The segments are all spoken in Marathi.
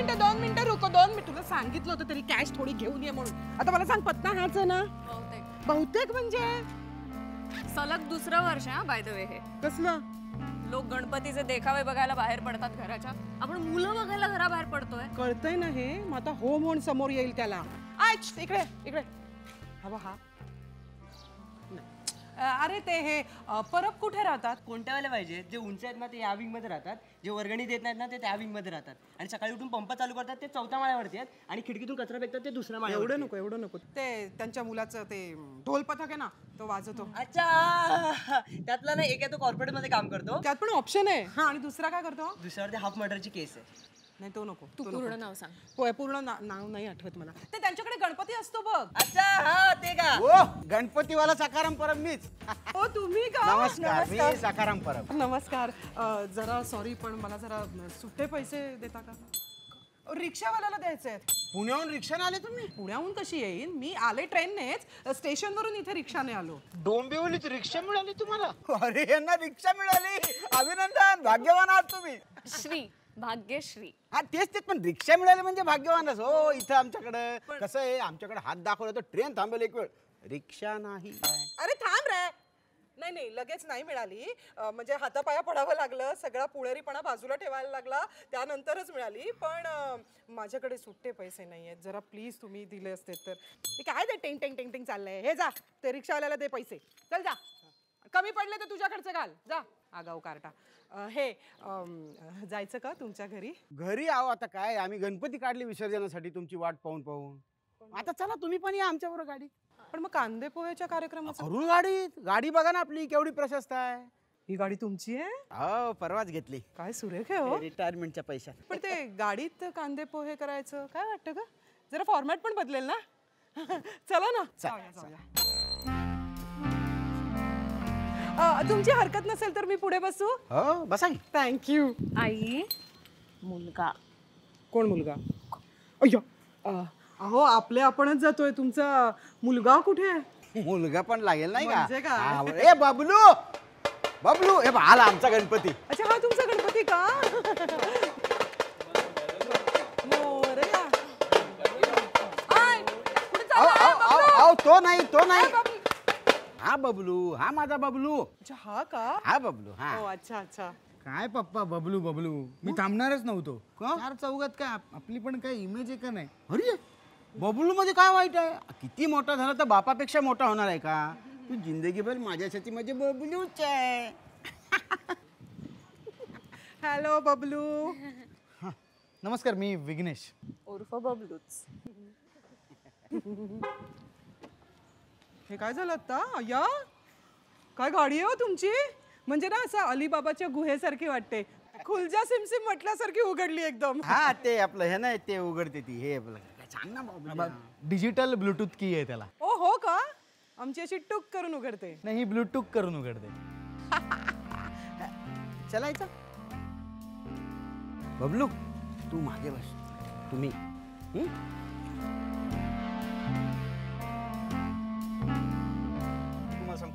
मिनिटं दोन मिनिटं रुको दोन मिनिट. तुला सांगितलं होतं तरी कॅश थोडी घेऊन ये म्हणून. आता मला सांग पत्ता हाच आहे ना? बहुतेक. बहुतेक म्हणजे? सलग दुसरं वर्ष हा बाय द वे हे. कसलं? लोक गणपतीचे देखावे बघायला बाहेर पडतात घराच्या. आपण मुलं बघायला घराबाहेर पडतोय. कळतंय ना हे? मग आता हो म्हणून समोर येईल त्याला. आच इकडे इकडे. हवा हा. नाही. अरे ते हे परब कुठे राहतात? कोणत्या वेळेला पाहिजे? जे उंच आहेत ना ते या विंगमध्ये राहतात. जे वर्गणी देत नाहीत ना ते त्या विंगमध्ये राहतात. आणि सकाळी उठून पंप चालू करतात ते चौथ्या माळ्यावरती आहेत. आणि खिडकीतून कचरा फेकतात ते दुसऱ्या माळ्यावर एवढं नको एवढं नको. ते त्यांच्या मुलाचं ते ढोल पथक आहे ना तो वाजवतो. अच्छा! त्यातला ना एक आहे तो कॉर्पोरेटमध्ये काम करतो. त्यात पण ऑप्शन आहे. हा आणि दुसरा काय करतो? दुसऱ्यावरती हाफ मर्डरची केस आहे. नाही तो नको तू. पूर्ण नाव सांग. होय पूर्ण ना- नाव नाही आठवत मला. ते त्यांच्याकडे गणपती असतो बघ. अच्छा हा ते का? ओ गणपतीवाला सकाराम परब मीच. हो तुम्ही का? नमस्कार मी सकाराम परब. नमस्कार. अ, जरा सॉरी पण मला जरा सुट्टे पैसे देता का? रिक्षावाल्याला द्यायचे आहेत. पुण्याहून रिक्षाने आले तुम्ही? पुण्याहून कशी येईन? मी आले ट्रेननेच स्टेशनवरून इथे रिक्षाने आलो. डोंबिवलीत रिक्षा मिळाली तुम्हाला? अरे यांना रिक्षा मिळाली. अभिनंदन भाग्यवान आहात तुम्ही. श्री भाग्यश्री. हा तेच तेच पण रिक्षा मिळाली म्हणजे भाग्यवानच. हो इथं आमच्याकडे कसं आहे आमच्याकडे हात दाखवला तर ट्रेन थांबेल एक वेळ. रिक्षा नाही. अरे थांब रे. नाही नाही लगेच नाही मिळाली. अ, म्हणजे हातापाया पडावं लागलं सगळा पुणेरीपणा बाजूला ठेवायला लागला त्यानंतरच मिळाली. पण अ, माझ्याकडे सुट्टे पैसे नाही आहेत. जरा प्लीज तुम्ही दिले असते तर. ते काय ते टेंग टेंग टेंग टेंग चाललंय? हे जा ते रिक्षावाल्याला दे पैसे. चल जा. कमी पडले तर तुझ्याकडचे घाल. जा. आगाऊ कार्टा. अ, हे अम, जायचं का तुमच्या घरी? घरी आहो आता काय? आम्ही गणपती काढली विसर्जनासाठी तुमची वाट पाहून पाहून. आता चला तुम्ही पण या आमच्याबरोबर गाडी. पण मग कांदे पोह्याच्या कार्यक्रमाचं करू गाडीत गाडी बघा ना आपली केवढी प्रशस्त आहे. ही गाडी तुमची आहे? हो परवाच घेतली. काय सुरेख आहे हो. रिटायरमेंटच्या पैशात. पण ते गाडीत कांदे पोहे करायचं काय वाटतं का जरा फॉर्मॅट पण बदलेल ना? चला ना. जाऊया, जाऊया. तुमची हरकत नसेल तर मी पुढे बसू. हो बसा की. थँक्यू आई मुलगा. कोण मुलगा? अय्या. अ, अहो आपले आपणच जातोय. तुमचा मुलगा कुठे आहे? मुलगा पण लागेल नाही म्हणजे का? हा, बरं. ए बबलू! बबलू! हे बघ, आला आमचा गणपती. अच्छा हा तुमचा गणपती का? मोरया. आय, कुठे तो नाही तो नाही. हा बबलू हा माझा बबलू. अच्छा हा का? हा बबलू हा. हो अच्छा अच्छा. काय पप्पा बबलू बबलू? मी थांबणारच नव्हतो. चार चौघात काय? आप- आपली पण काय इमेज आहे का नाही? अरे बबलू मध्ये काय वाईट आहे? किती मोठा झाला तर बापापेक्षा मोठा होणार आहे का? तू जिंदगीभर माझ्यासाठी म्हणजे बबलूच आहे. हॅलो बबलू. नमस्कार मी विघ्नेश. उर्फ बबलूच. हे काय झालं आता अय्या! काय गाडी आहे हो तुमची? म्हणजे ना असं अलिबाबाच्या गुहेसारखी वाटते. खुलजा सिमसिम म्हटल्यासारखी उघडली एकदम. हा ते आपलं हे नाही ते उघडते ती हे आपलं. सांग ना बाबा डिजिटल ब्लूटूथ की आहे त्याला? ओ हो का? आमची अशी टूक करून उघडते. नाही ही ब्लूटूथ करून उघडते. चलायचं? बबलू तू मागे बस. तुम्ही. हं?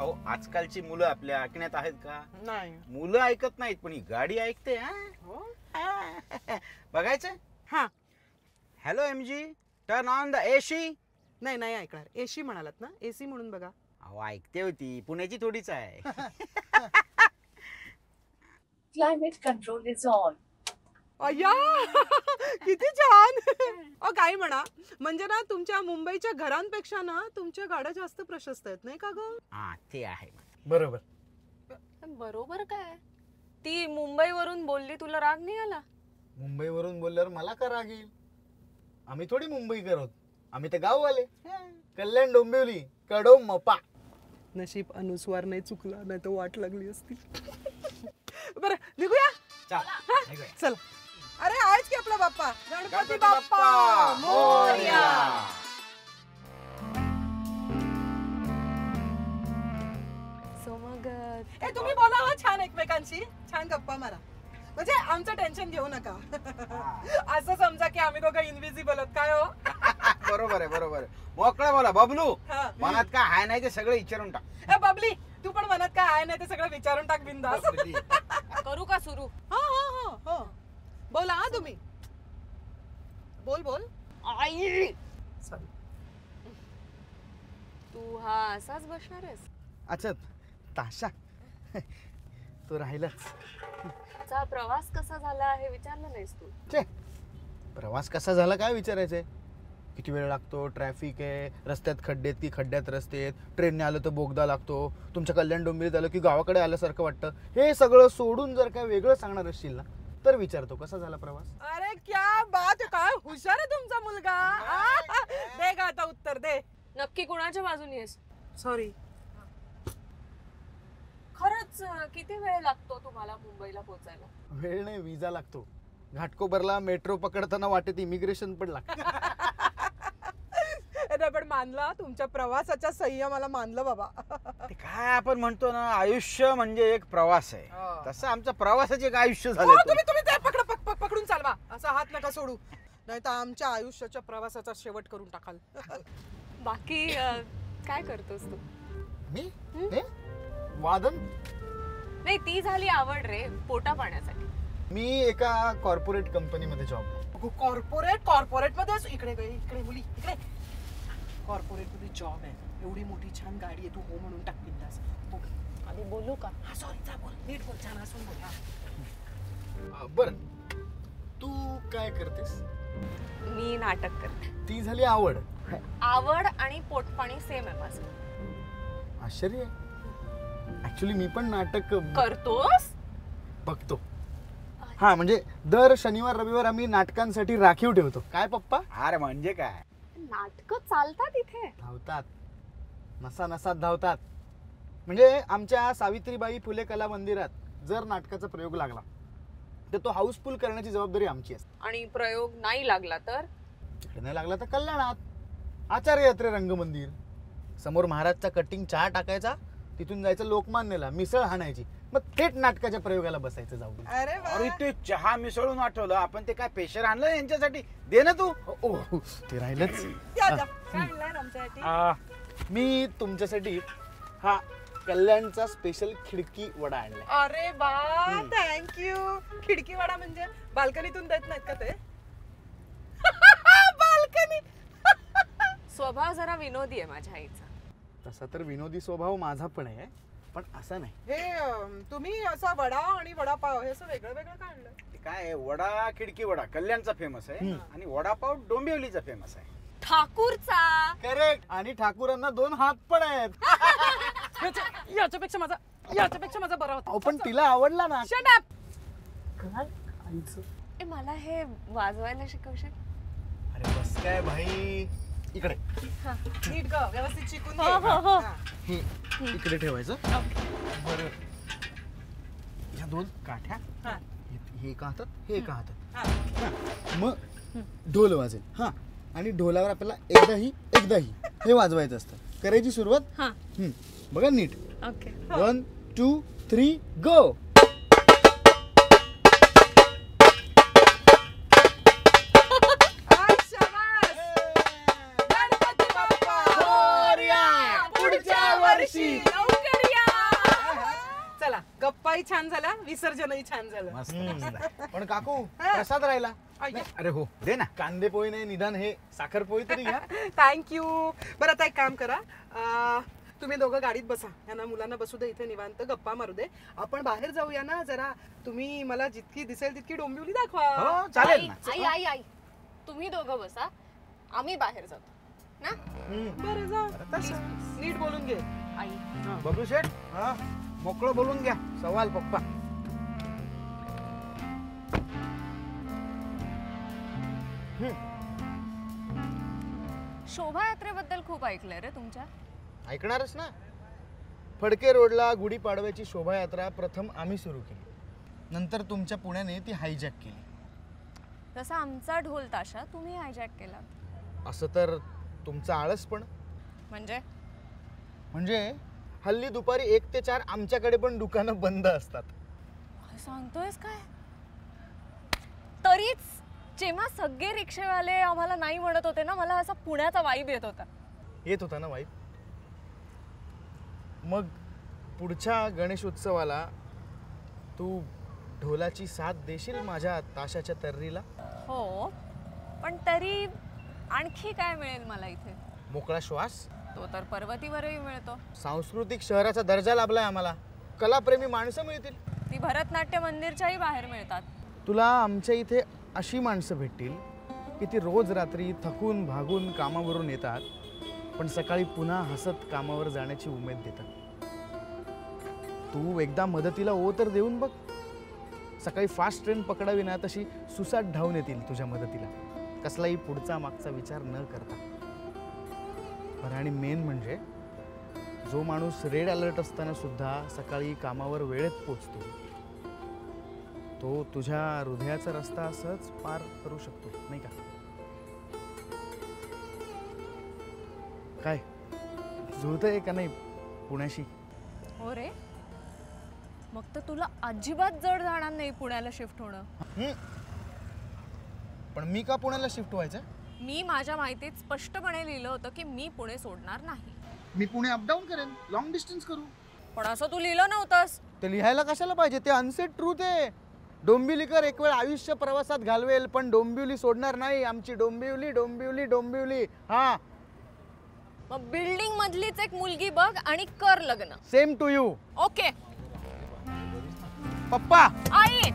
अहो आजकालची मुलं आपल्या ऐकण्यात आहेत का? नाही. मुलं ऐकत नाहीत पण ही गाडी ऐकते हा? हो? हा. बघायचं? हा. Hello M G turn on the AC नाही नाही ऐकणार. एसी म्हणालात ना? एसी म्हणून बघा. अहो ऐकते होती. पुण्याची थोडीच आहे. Climate control is on. अय्या! किती छान! अ काय म्हणा. म्हणजे ना तुमच्या मुंबईच्या घरांपेक्षा ना तुमच्या गाड्या जास्त प्रशस्त आहेत नाही का ग? हा ते आहे बरोबर. बरोबर काय? ती मुंबईवरून बोलली तुला राग नाही आला? मुंबईवरून बोलल्यावर मला का राग येईल? आम्ही थोडी मुंबई करत आम्ही तर गाववाले. कल्याण डोंबिवली कडो मपा. नशीब अनुस्वार नाही चुकला नाही तर वाट लागली असती. बरं निघूया? हा? चल. अरे आहेच की आपला बाप्पा. गणपती बाप्पा. मोरया. सो मग ए तुम्ही बोला हा छान एकमेकांशी. छान गप्पा मारा. म्हणजे आमचं टेन्शन घेऊ नका. असं समजा की आम्ही दोघं इनविजिबल आहोत. काय हो? बरोबर आहे बरोबर आहे. मोकळा बोला. बबलू हा. मनात काय आहे नाही ते सगळं विचारून टाक. ए बबली तू पण मनात काय आहे नाही ते सगळं विचारून टाक बिंदास. करू का सुरू? हा हा हा हो. बोला हा तुम्ही. बोल बोल. आई! सॉरी तू हा असाच बसणार आहेस? अच्छा ताशा. तू राहिलाच प्रवास कसा झाला हे विचारलं नाहीस तू? प्रवास कसा झाला काय विचारायचंय? किती वेळ लागतो? ट्रॅफिक आहे रस्त्यात खड्डे आहेत की खड्ड्यात रस्ते आहेत? ट्रेनने आलं तर बोगदा लागतो. तुमच्या कल्याण डोंबिरीत आलं की गावाकडे आल्यासारखं वाटतं. हे सगळं सोडून जर काय वेगळं सांगणार असशील ना तर विचारतो. कसा झाला प्रवास? अरे क्या बात काय हुशार आहे तुमचा मुलगा. आ, दे का आता उत्तर दे. नक्की कुणाच्या बाजूने आहेस? सॉरी खरंच अं, किती वेळ लागतो तुम्हाला मुंबईला पोहोचायला वेळ नाही विजा लागतो. घाटकोपरला मेट्रो पकडताना वाटेत इमिग्रेशन पण लागतं. पण मानला तुमच्या प्रवासाच्या संयमाला मानलं बाबा. ते काय आपण म्हणतो ना आयुष्य म्हणजे एक प्रवास आहे. हा. तसं आमचं प्रवासाचे एक आयुष्य हो, झालं तुम्ही तुम्ही ते पकड पक- पक- पकडून चालवा. असा हात नका सोडू. नाही तर आमच्या आयुष्याच्या प्रवासाचा शेवट करून टाकाल. बाकी अं, काय करतोस तू? मी? हे? वादन? नाही ती झाली आवड रे पोटा पाण्यासाठी. मी एका कॉर्पोरेट कंपनीमध्ये जॉब कॉर्पोरेट कॉर्पोरेटमध्ये इकडे गई इकडे मुली इकडे. कॉर्पोरेटमध्ये जॉब आहे. एवढी मोठी छान गाडी आहे तू हो म्हणून टाक बिंदास हो. आधी बोलू का? हा सॉरी जा बोल. नीट बोल छान असून बोल हा. बर. तू काय करतेस? मी नाटक करते. ती झाली आवड. आवड आणि पोटपाणी सेम आहे माझं. आश्चर्य. ऍक्च्युली मी पण नाटक करतोस? बघतो. हा म्हणजे दर शनिवार रविवार आम्ही नाटकांसाठी राखीव ठेवतो. काय पप्पा? अरे म्हणजे काय? नाटक चालतात इथे. धावतात. नसा नसात धावतात. म्हणजे आमच्या सावित्रीबाई फुले कला मंदिरात जर नाटकाचा प्रयोग लागला तर तो हाऊसफुल करण्याची जबाबदारी आमची असते. आणि प्रयोग नाही लागला तर? तिकडे नाही लागला तर कल्याणात. आचार्य यात्रे रंगमंदिर. समोर महाराजचा कटिंग चहा टाकायचा तिथून जायचं लोकमान्यला मिसळ हाणायची. मग थेट नाटकाच्या प्रयोगाला बसायचं जाऊन अरे वा. अरे ते चहा मिसळून आठवलं. आपण ते काय पेशर आणलं यांच्यासाठी? दे ना तू. ओ ओ, ते राहिलंच. द्या, द्या. काय आणलंय आमच्यासाठी. आ, मी तुमच्यासाठी हा कल्याणचा स्पेशल खिडकी वडा आणलाय. अरे बा थँक्यू खिडकी वाडा म्हणजे बाल्कनीतून देत नाहीत का ते? बाल्कनी. स्वभाव जरा विनोदी आहे माझ्या आईचा. तसा तर विनोदी स्वभाव माझा पण आहे. पण असा नाही. हे तुम्ही असा वडा आणि वडापाव हे असं वेगळं वेगळं का आणलं? ते काय आहे, वडा खिडकी वडा कल्याणचा फेमस आहे. आणि वडापाव डोंबिवलीचा फेमस आहे. ठाकूरचा. करेक्ट आणि ठाकूरांना दोन हात पण आहेत. याच्या- याच्यापेक्षा माझा याच्यापेक्षा माझा बरा अहो, होता पण तिला आवडला ना. Shut up. ए मला हे वाजवायला शिकवशील? अरे बस काय भाई? इकडे. नीट ग व्यवस्थित शिकून घे. हो, हो, हो. हा. हे इकडे ठेवायचं. बरं. ह्या दोन काठ्या हा. हे- हे एका हातात हे एका हातात. हा. हा. मग ढोल वाजेल. हा. आणि ढोलावर आपल्याला एकदाही एकदाही हे वाजवायचं असतं. करायची सुरुवात? हा. हम्म. बघा नीट. Okay. One two three go! या चला गप्पाही छान झाल्या विसर्जनही छान झालं. मस्त. मस्त पण काकू. प्रसाद राहिला. अय्या. अरे हो. दे ना. कांदे पोळी नाही निदान हे साखर पोळी तरी घ्या. थँक्यू बरं आता एक काम करा. अं, तुम्ही दोघं गाडीत बसा. यांना मुलांना बसू दे इथे निवांत गप्पा मारू दे. आपण बाहेर जाऊया ना जरा तुम्ही मला जितकी दिसेल तितकी डोंबिवली दाखवा. हो चालेल आई ना. आई आई आई. तुम्ही दोघं बसा. आम्ही बाहेर जातो. ना? बरं जा. नीट बोलून घे. आई. बघू शेठ? हा? मोकळं बोलून घ्या. सवाल पप्पा. शोभायात्रेबद्दल खूप ऐकलंय रे तुमच्या. ऐकणारच ना. फडके रोडला गुढीपाडव्याची शोभायात्रा प्रथम आम्ही सुरू केली. नंतर तुमच्या पुण्याने ती हायजॅक केली. तसा आमचा ढोल ताशा तुम्ही हायजॅक केला असं तर तुमचा आळस पण. म्हणजे? म्हणजे हल्ली दुपारी एक ते चार आमच्याकडे पण दुकानं बंद असतात. सांगतोयस काय? तरीच जेव्हा सगळे रिक्षेवाले आम्हाला नाही म्हणत होते ना मला असा पुण्याचा वाईब येत होता. येत होता ना वाईट मग पुढच्या गणेशोत्सवाला तू ढोलाची साथ देशील माझ्या ताशाच्या तर्रीला? हो पण तरी आणखी काय मिळेल मला इथे? मोकळा श्वास? तो तर पर्वतीवरही मिळतो. सांस्कृतिक शहराचा दर्जा लाभलाय आम्हाला. कलाप्रेमी माणसं मिळतील. ती भरतनाट्य मंदिरच्याही बाहेर मिळतात. तुला आमच्या इथे अशी माणसं भेटतील की ती रोज रात्री थकून भागून कामावरून येतात पण सकाळी पुन्हा हसत कामावर जाण्याची उमेद देतात. तू एकदा मदतीला ओ तर देऊन बघ. सकाळी फास्ट ट्रेन पकडावी ना तशी सुसाट धावून येतील तुझ्या मदतीला. कसलाही पुढचा मागचा विचार न करता. बरं आणि मेन म्हणजे जो माणूस रेड अलर्ट असताना सुद्धा सकाळी कामावर वेळेत पोचतो तो तुझ्या हृदयाचा रस्ता सहज पार करू शकतो नाही का? काय? जुळतंय का नाही पुण्याशी? हो रे. मग तर तुला अजिबात जड जाणार नाही पुण्याला शिफ्ट होणं. पण मी का पुण्याला शिफ्ट व्हायचं? मी माझ्या माहितीत स्पष्टपणे लिहिलं होतं की मी पुणे सोडणार नाही. मी पुणे अपडाऊन करेन लॉंग डिस्टन्स करू. पण असं तू लिहिलं नव्हतंस. ते लिहायला कशाला पाहिजे? ते अनसेट ट्रूथ आहे. डोंबिवलीकर एक वेळ आयुष्य प्रवासात घालवेल पण डोंबिवली सोडणार नाही. आमची डोंबिवली डोंबिवली डोंबिवली. हा. मग बिल्डिंग मधलीच एक मुलगी बघ आणि कर लग्न. सेम टू यू ओके पप्पा! आई!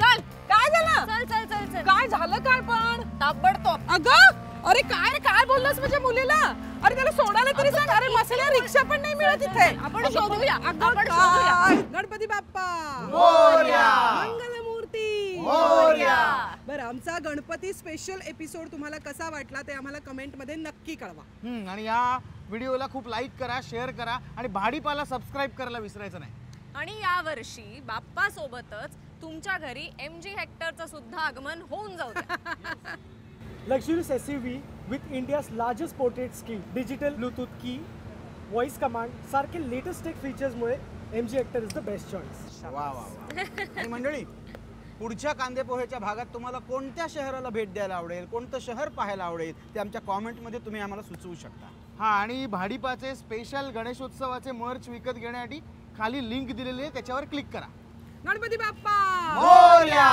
चल. काय झालं? चल चल चल चल. काय झालं काय पण? ताबडतोब अगं अरे काय रे काय बोललास माझ्या मुलीला? अरे त्याला सोडायला तरी सांग. अरे बसल्या रिक्षा पण नाही मिळत इथे. आपण शोधूया. अगं आपण शोधूया. काय? गणपती बाप्पा. मंगलमूर्ती. बरं आमचा गणपती स्पेशल एपिसोड तुम्हाला कसा वाटला ते आम्हाला कमेंटमध्ये नक्की कळवा. हम्म, आणि या व्हिडिओला खूप लाईक करा शेअर करा आणि भाडीपाला सबस्क्राईब करायला विसरायचं नाही. आणि यावर्षी बाप्पा सोबतच तुमच्या घरी एम जी हेक्टरचं सुद्धा आगमन होऊन जाऊ द्या. Luxurious SUV with India's largest portrait screen, digital Bluetooth key, voice command सारखे latest tech फीचर्समुळे M G Hector is the best choice वा वा मंडळी पुढच्या कांदे पोहेच्या भागात तुम्हाला कोणत्या शहराला भेट द्यायला आवडेल कोणतं शहर पाहायला आवडेल ते आमच्या कॉमेंटमध्ये तुम्ही आम्हाला सुचवू शकता. हा आणि भाडीपाचे स्पेशल गणेशोत्सवाचे मर्च विकत घेण्यासाठी खाली लिंक दिलेली आहे त्याच्यावर क्लिक करा. गणपती बाप्पा! मोरया!